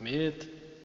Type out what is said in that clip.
Ahmed,